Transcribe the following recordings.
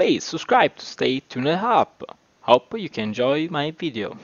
Please subscribe to stay tuned up. Hope you can enjoy my video.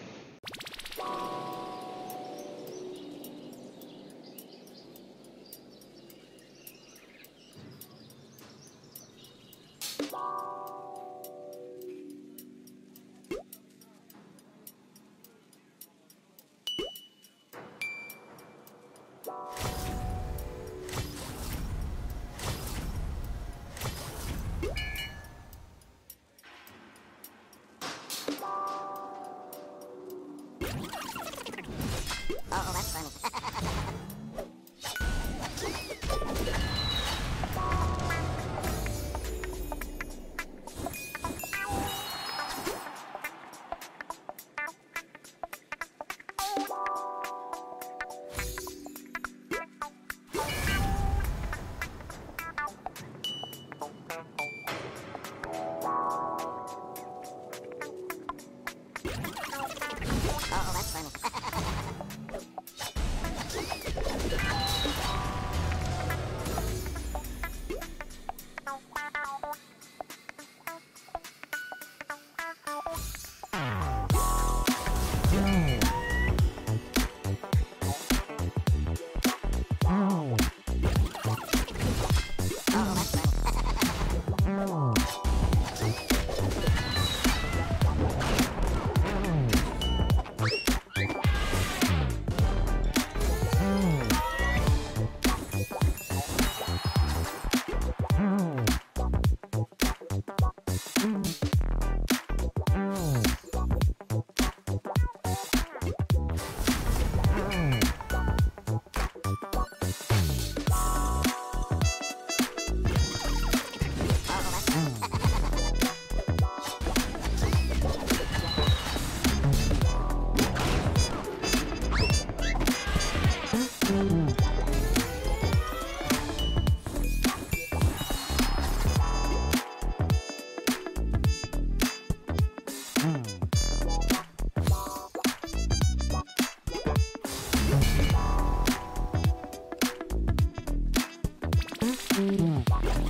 Mm-hmm.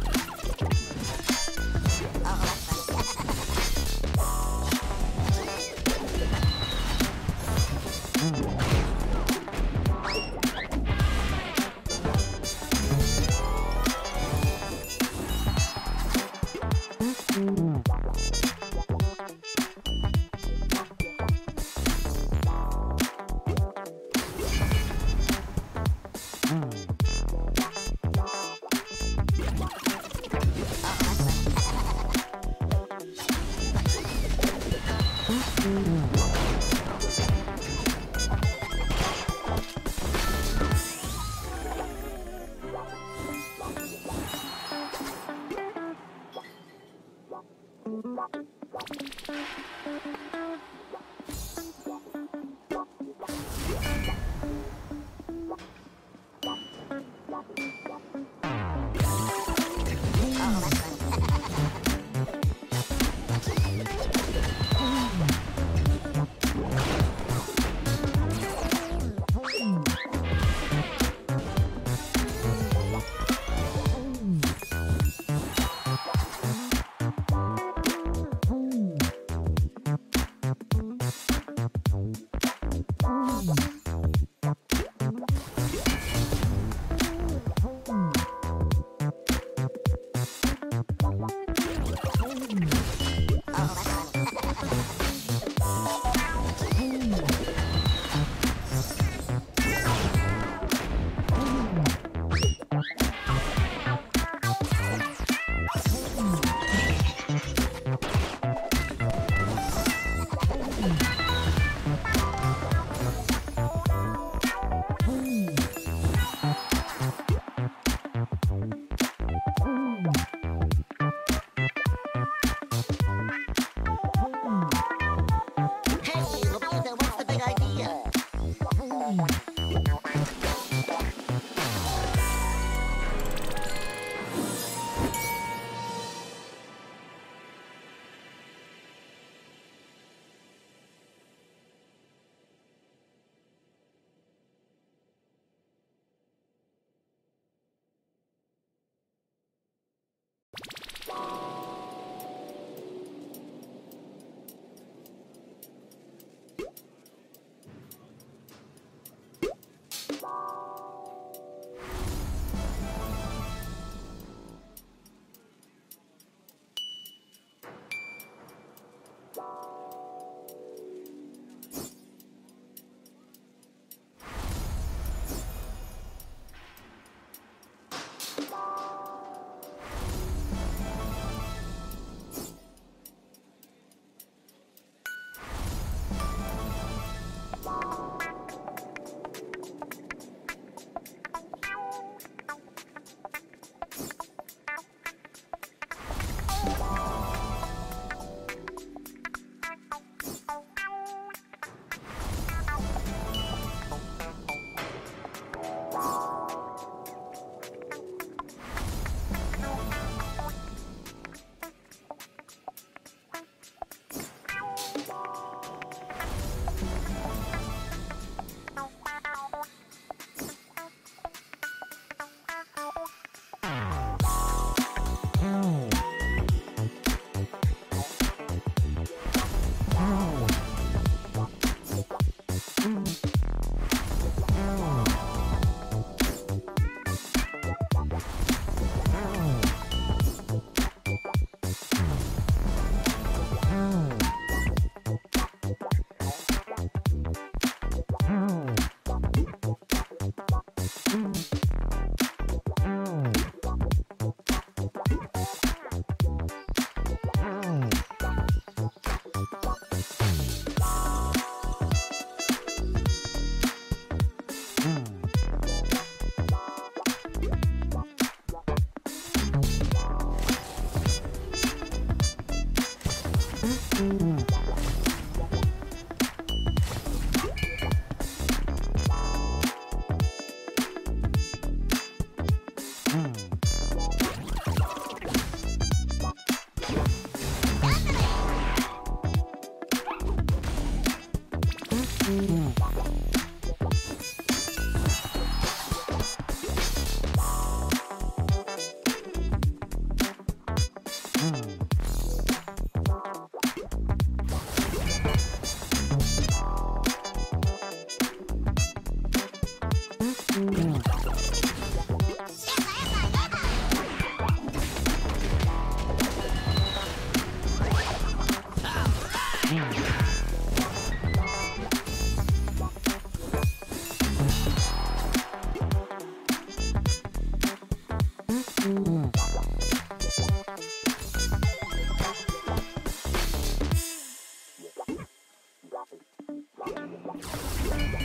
Thank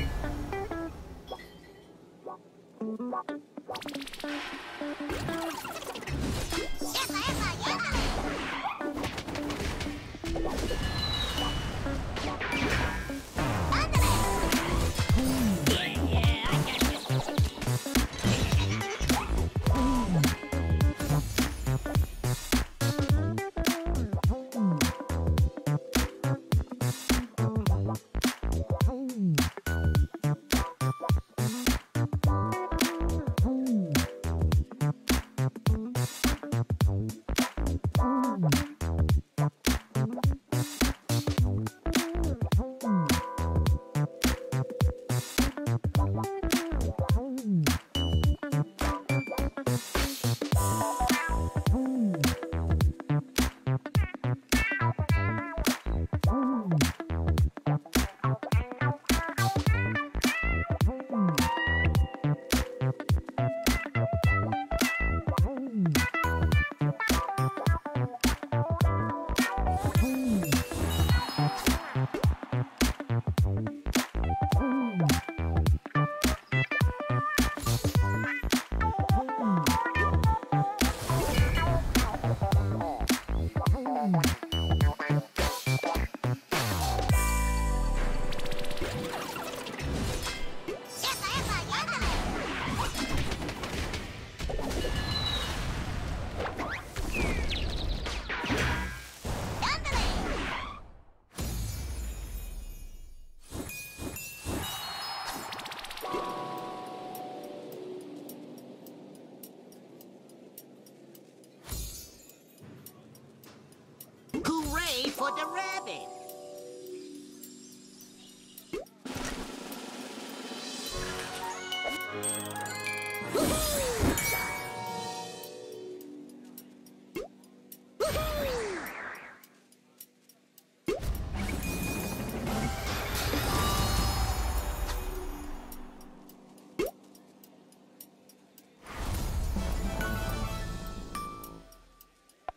you.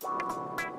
Bye.